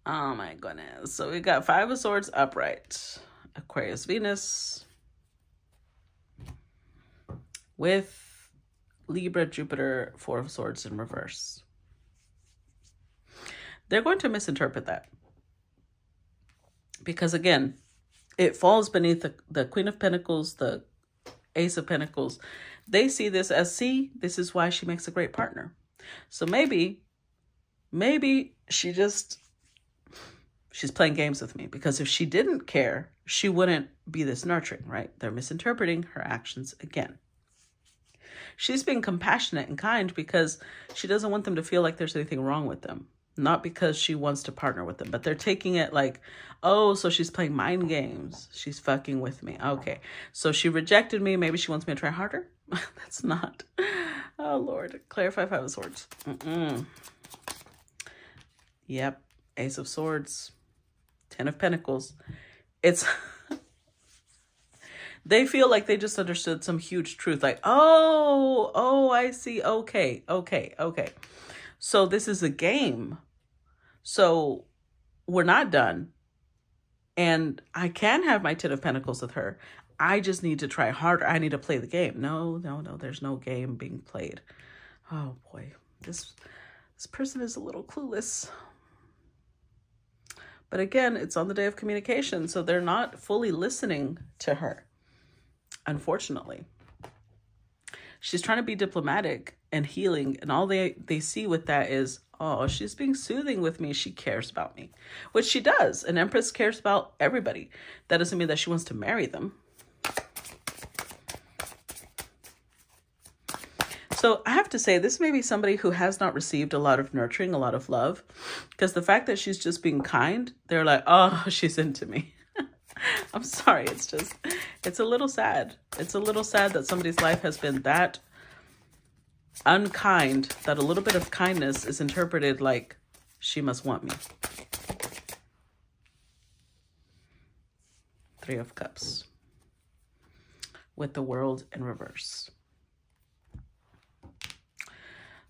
oh my goodness. So we got Five of Swords upright. Aquarius Venus with Libra, Jupiter, Four of Swords in reverse. They're going to misinterpret that. Because again, it falls beneath the, the Queen of Pentacles, the Ace of Pentacles. They see this as, see, this is why she makes a great partner. So maybe, maybe she just, she's playing games with me. Because if she didn't care, she wouldn't be this nurturing, right? They're misinterpreting her actions again. She's being compassionate and kind because she doesn't want them to feel like there's anything wrong with them. Not because she wants to partner with them, but they're taking it like, oh, so she's playing mind games. She's fucking with me. Okay. So she rejected me. Maybe she wants me to try harder. (laughs) That's not. Oh, Lord. Clarify Five of Swords. Mm-mm. Yep. Ace of Swords. Ten of Pentacles. It's (laughs) They feel like they just understood some huge truth. Like, oh, oh, I see. Okay, okay, okay. So this is a game. So we're not done. And I can have my Ten of Pentacles with her. I just need to try harder. I need to play the game. No, no, no. There's no game being played. Oh boy, this this person is a little clueless. But again, it's on the day of communication, so they're not fully listening to her, unfortunately. She's trying to be diplomatic and healing, and all they, they see with that is, oh, she's being soothing with me. She cares about me, which she does. An empress cares about everybody. That doesn't mean that she wants to marry them. So I have to say, this may be somebody who has not received a lot of nurturing, a lot of love, because the fact that she's just being kind, they're like, oh, (laughs) she's into me. (laughs) I'm sorry. It's just, it's a little sad. It's a little sad that somebody's life has been that unkind that a little bit of kindness is interpreted like she must want me. Three of Cups with the world in reverse.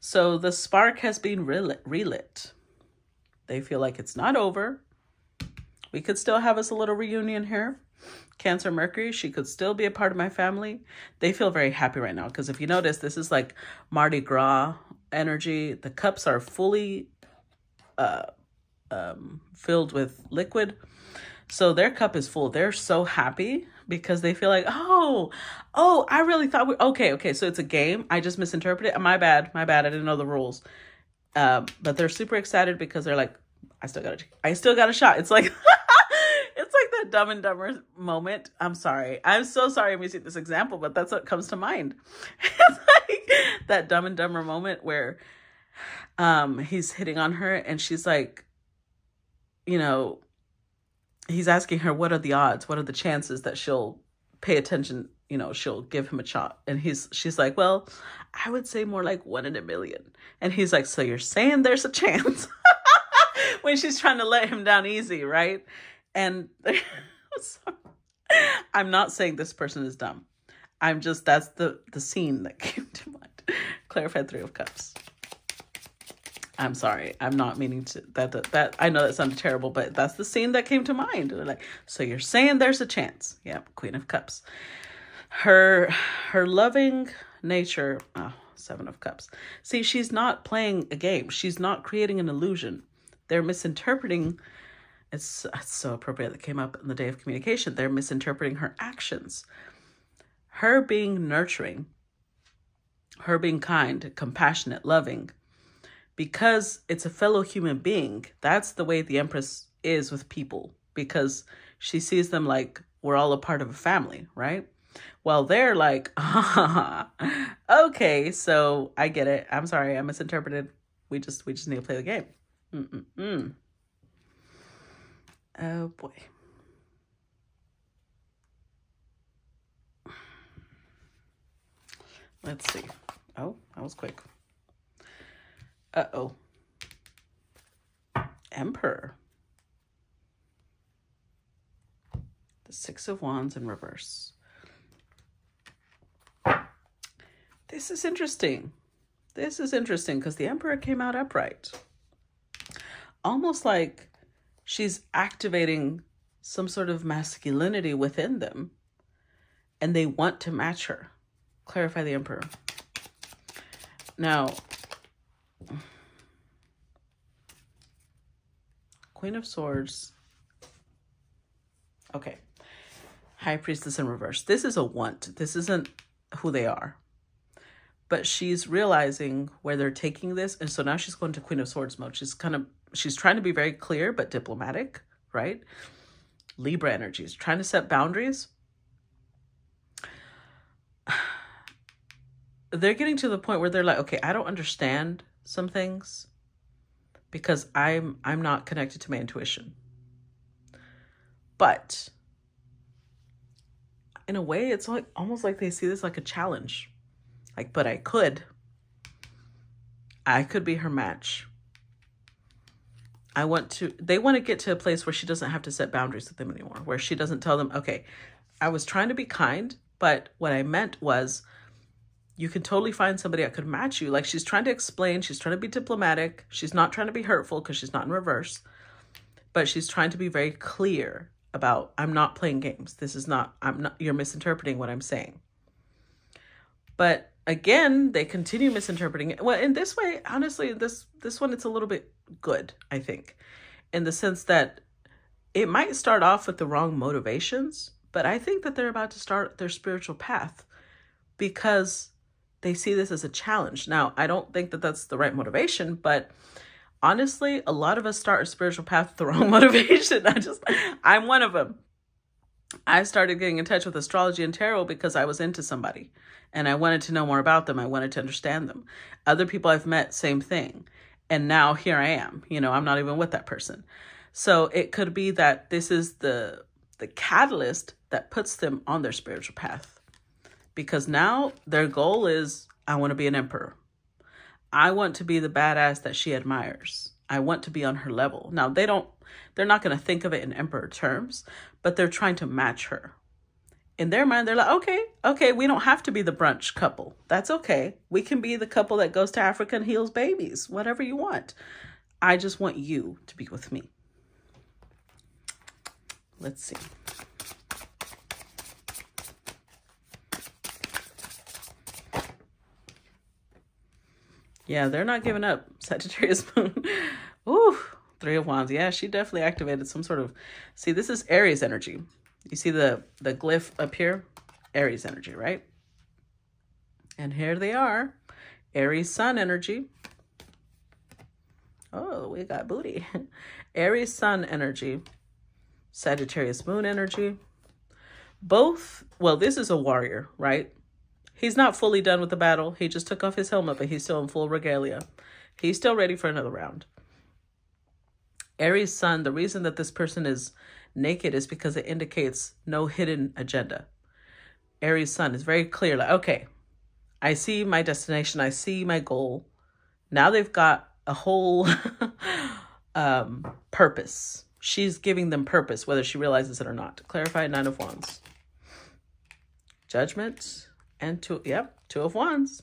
So the spark has been relit. They feel like it's not over. We could still have us a little reunion here. Cancer Mercury, she could still be a part of my family. They feel very happy right now because if you notice, this is like Mardi Gras energy. The cups are fully uh, um, filled with liquid. So their cup is full. They're so happy because they feel like, oh, oh, I really thought we okay, okay. So it's a game. I just misinterpreted. My bad, my bad. I didn't know the rules. Um, but they're super excited because they're like, I still got a, I still got a shot. It's like, (laughs) Dumb and Dumber moment. I'm sorry. I'm so sorry I'm using this example, but that's what comes to mind. (laughs) Like that Dumb and Dumber moment where, um, he's hitting on her and she's like, you know, he's asking her what are the odds what are the chances that she'll pay attention you know she'll give him a shot and he's she's like well i would say more like one in a million and he's like so you're saying there's a chance (laughs) when she's trying to let him down easy right and (laughs) i'm not saying this person is dumb i'm just that's the the scene that (laughs) came to mind clarified three of cups I'm sorry. I'm not meaning to that, that that I know that sounded terrible, but that's the scene that came to mind. Like, so you're saying there's a chance. Yep, Queen of Cups. Her her loving nature, oh, Seven of Cups. See, she's not playing a game. She's not creating an illusion. They're misinterpreting it's, it's so appropriate that came up in the day of communication. They're misinterpreting her actions. Her being nurturing, her being kind, compassionate, loving, because it's a fellow human being. That's the way the Empress is with people because she sees them like we're all a part of a family, right? Well, they're like, (laughs) okay, so I get it. I'm sorry, I misinterpreted. We just we just need to play the game. Mm-mm-mm. Oh boy. Let's see. Oh, that was quick. Uh-oh. Emperor. The Six of Wands in reverse. This is interesting. This is interesting because the Emperor came out upright. Almost like she's activating some sort of masculinity within them and they want to match her. Clarify the Emperor. Now, Queen of Swords. Okay. High Priestess in reverse. This is a want. This isn't who they are. But she's realizing where they're taking this. And so now she's going to Queen of Swords mode. She's kind of, she's trying to be very clear but diplomatic, right? Libra energies, trying to set boundaries. (sighs) They're getting to the point where they're like, okay, I don't understand some things because I'm I'm not connected to my intuition. But in a way, it's like almost like they see this like a challenge. Like, but I could. I could be her match. I want to, they want to get to a place where she doesn't have to set boundaries with them anymore, where she doesn't tell them, okay, I was trying to be kind, but what I meant was you can totally find somebody that could match you. Like she's trying to explain, she's trying to be diplomatic, she's not trying to be hurtful because she's not in reverse, but she's trying to be very clear about I'm not playing games. This is not I'm not you're misinterpreting what I'm saying. But again, they continue misinterpreting it. Well, in this way, honestly, this this one it's a little bit good, I think, in the sense that it might start off with the wrong motivations, but I think that they're about to start their spiritual path because they see this as a challenge. Now, I don't think that that's the right motivation, but honestly, a lot of us start a spiritual path with the (laughs) wrong motivation. I just, I'm one of them. I started getting in touch with astrology and tarot because I was into somebody and I wanted to know more about them. I wanted to understand them. Other people I've met, same thing. And now here I am. You know, I'm not even with that person. So it could be that this is the the catalyst that puts them on their spiritual path. Because now their goal is I want to be an emperor. I want to be the badass that she admires. I want to be on her level. Now they don't they're not going to think of it in emperor terms, but they're trying to match her. In their mind, they're like, okay, okay, we don't have to be the brunch couple. That's okay. We can be the couple that goes to Africa and heals babies, whatever you want. I just want you to be with me. Let's see. Yeah, they're not giving up. Sagittarius (laughs) moon. Ooh, three of wands. Yeah, she definitely activated some sort of. See, this is Aries energy. You see the the glyph up here, Aries energy, right? And here they are, Aries Sun energy. Oh, we got booty. (laughs) Aries Sun energy, Sagittarius Moon energy. Both, well, this is a warrior, right? He's not fully done with the battle. He just took off his helmet, but he's still in full regalia. He's still ready for another round. Aries Sun, the reason that this person is naked is because it indicates no hidden agenda. Aries Sun is very clear, like, okay, I see my destination, I see my goal. Now they've got a whole (laughs) um, purpose. She's giving them purpose, whether she realizes it or not. Clarify Nine of Wands. Judgment and two, yep, Two of Wands.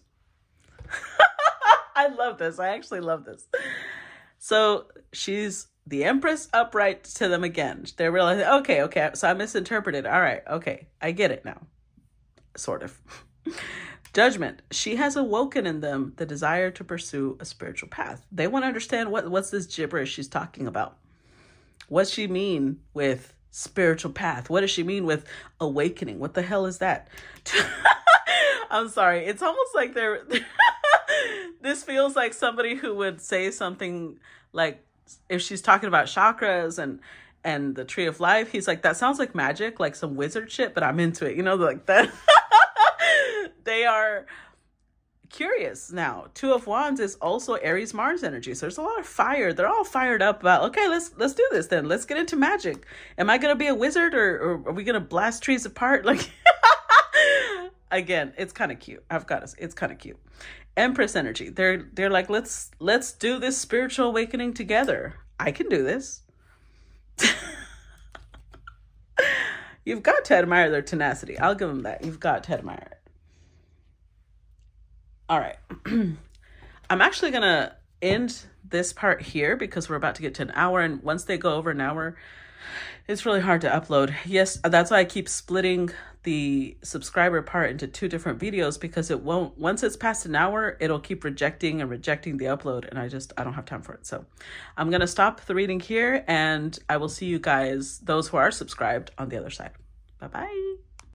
(laughs) I love this. I actually love this. So she's the Empress upright to them again. They're realizing, okay, okay, so I misinterpreted. All right, okay, I get it now. Sort of. (laughs) Judgment. She has awoken in them the desire to pursue a spiritual path. They want to understand what, what's this gibberish she's talking about. What's she mean with spiritual path? What does she mean with awakening? What the hell is that? (laughs) I'm sorry. It's almost like they're. (laughs) this feels like somebody who would say something like if she's talking about chakras and and the tree of life he's like that sounds like magic like some wizard shit but i'm into it. You know like that. (laughs) They are curious now. Two of wands is also aries mars energy. So there's a lot of fire. They're all fired up about okay let's let's do this then. Let's get into magic. Am i gonna be a wizard or, or are we gonna blast trees apart? (laughs) Like (laughs) again it's kind of cute. I've got it it's kind of cute Empress energy. They're they're like let's let's do this spiritual awakening together. I can do this. (laughs) You've got to admire their tenacity. I'll give them that. You've got to admire it. All right. (clears throat) I'm actually going to end this part here because we're about to get to an hour. And once they go over an hour, it's really hard to upload. Yes, that's why I keep splitting the subscriber part into two different videos because it won't once it's past an hour it'll keep rejecting and rejecting the upload and i just i don't have time for it. So i'm going to stop the reading here and i will see you guys those who are subscribed on the other side. Bye bye